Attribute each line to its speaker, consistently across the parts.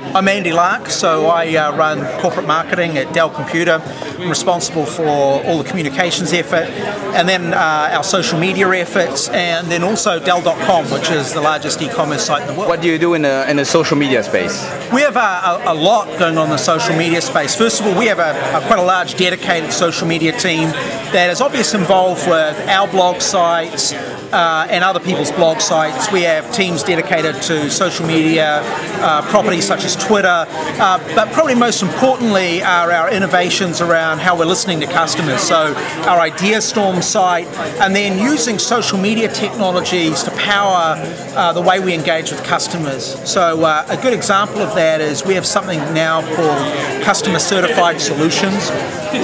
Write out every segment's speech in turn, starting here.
Speaker 1: I'm Andy Lark, so I uh, run corporate marketing at Dell Computer. I'm responsible for all the communications effort, and then uh, our social media efforts, and then also Dell.com, which is the largest e-commerce site in the world.
Speaker 2: What do you do in the, in the social media space?
Speaker 1: We have a, a, a lot going on in the social media space. First of all, we have a, a, quite a large dedicated social media team that is obviously involved with our blog sites, uh, and other people's blog sites. We have teams dedicated to social media uh, properties such as Twitter, uh, but probably most importantly are our innovations around how we're listening to customers. So our Idea Storm site, and then using social media technologies to power uh, the way we engage with customers. So uh, a good example of that is we have something now called Customer Certified Solutions.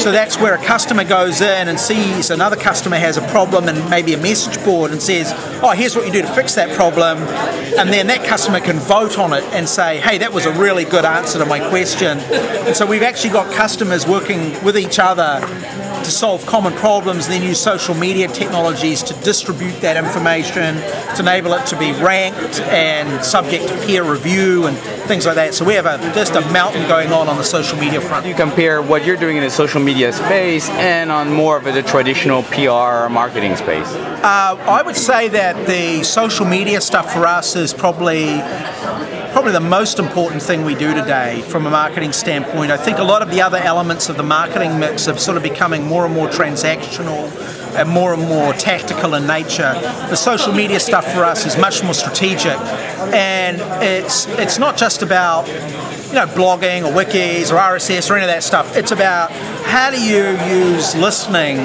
Speaker 1: So that's where a customer goes in and sees another customer has a problem and maybe a message board and says, oh, here's what you do to fix that problem. And then that customer can vote on it and say, hey, that was a really good answer to my question. And so we've actually got customers working with each other to solve common problems, then use social media technologies to distribute that information, to enable it to be ranked and subject to peer review and things like that. So we have a, just a mountain going on on the social media front.
Speaker 2: You compare what you're doing in the social media space and on more of the traditional PR marketing space?
Speaker 1: Uh, I would say that the social media stuff for us is probably probably the most important thing we do today from a marketing standpoint. I think a lot of the other elements of the marketing mix are sort of becoming more and more transactional and more and more tactical in nature. The social media stuff for us is much more strategic, and it's it's not just about you know blogging or wikis or RSS or any of that stuff. It's about how do you use listening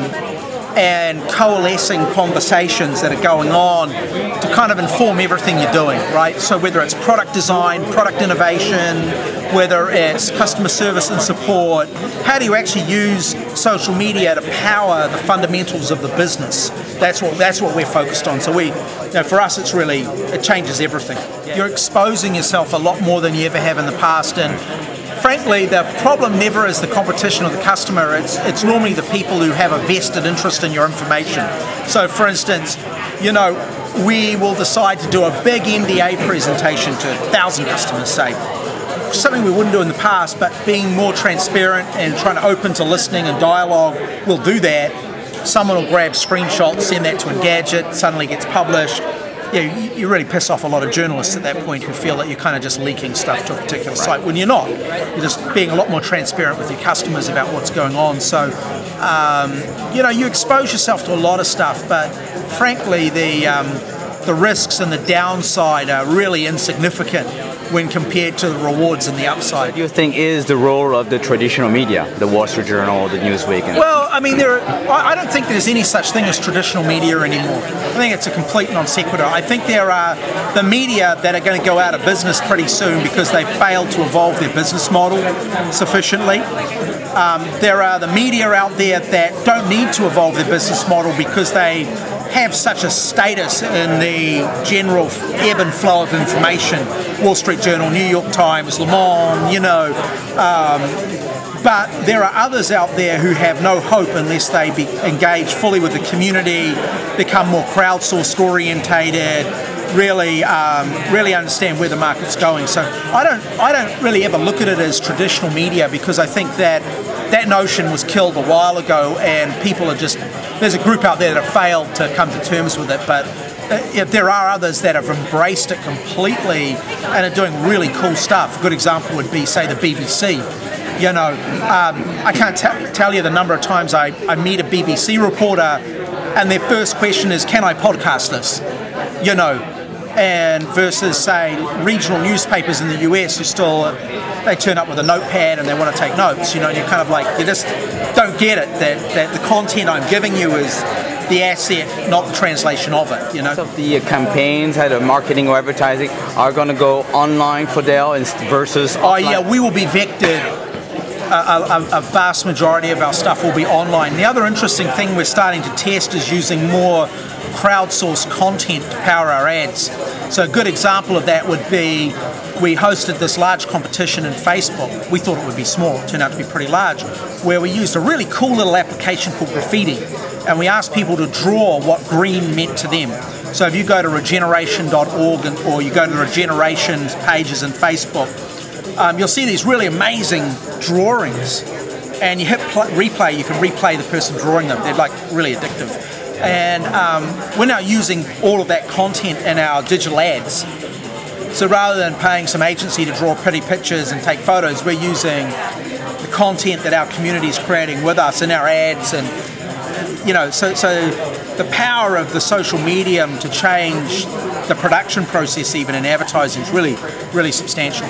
Speaker 1: and coalescing conversations that are going on to kind of inform everything you're doing, right? So whether it's product design, product innovation, whether it's customer service and support, how do you actually use social media to power the fundamentals of the business? That's what that's what we're focused on. So we, you know, for us, it's really it changes everything. You're exposing yourself a lot more than you ever have in the past, and frankly, the problem never is the competition or the customer. It's it's normally the people who have a vested interest in your information. So, for instance, you know, we will decide to do a big NDA presentation to a thousand customers, say. Something we wouldn't do in the past, but being more transparent and trying to open to listening and dialogue, we'll do that. Someone will grab screenshots, send that to Engadget, suddenly gets published yeah, you, really piss off a lot of journalists at that point who feel that you're kind of just leaking stuff to a particular site when you're not. You're just being a lot more transparent with your customers about what's going on. So, um, you know, you expose yourself to a lot of stuff, but frankly, the um, the risks and the downside are really insignificant when compared to the rewards and the upside.
Speaker 2: What do you think is the role of the traditional media, the Wall Street Journal, the Newsweek?
Speaker 1: well, I mean, there. Are, I don't think there's any such thing as traditional media anymore. I think it's a complete non sequitur. I think there are the media that are going to go out of business pretty soon because they failed to evolve their business model sufficiently. Um, there are the media out there that don't need to evolve their business model because they have such a status in the general ebb and flow of information. Wall Street Journal, New York Times, Le Monde, you know. Um, but there are others out there who have no hope unless they be engage fully with the community, become more crowdsourced orientated, really um, really understand where the market's going. So I don't I don't really ever look at it as traditional media because I think that that notion was killed a while ago, and people are just there's a group out there that have failed to come to terms with it, but. Uh, there are others that have embraced it completely and are doing really cool stuff. A good example would be, say, the BBC. You know, um, I can't t- tell you the number of times I, I meet a BBC reporter and their first question is, Can I podcast this? You know, and versus say regional newspapers in the US who still they turn up with a notepad and they want to take notes. You know, and you're kind of like you just don't get it that that the content I'm giving you is the asset, not the translation of it. You know,
Speaker 2: so the uh, campaigns, either marketing or advertising, are going to go online for Dell versus.
Speaker 1: Oh yeah, we will be vectored. A, a, a, vast majority of our stuff will be online. The other interesting thing we're starting to test is using more crowdsourced content to power our ads. So a good example of that would be we hosted this large competition in Facebook. We thought it would be small, it turned out to be pretty large, where we used a really cool little application called Graffiti. And we asked people to draw what green meant to them. So if you go to regeneration.org or you go to the regeneration pages in Facebook, um, you'll see these really amazing drawings, and you hit pl- replay, you can replay the person drawing them. They're like really addictive. And um, we're now using all of that content in our digital ads. So rather than paying some agency to draw pretty pictures and take photos, we're using the content that our community is creating with us in our ads and you know so so the power of the social medium to change the production process even in advertising is really really substantial